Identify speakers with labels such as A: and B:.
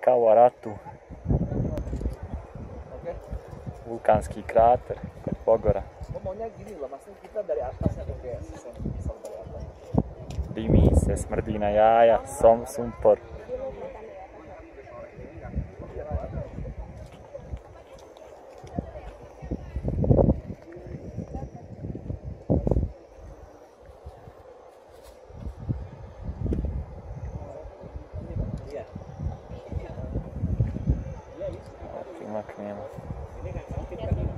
A: kao u ratu. Vulkanski krater kod
B: atas
A: Dimi se, smrdi na jaja, som, sumpor. máquina.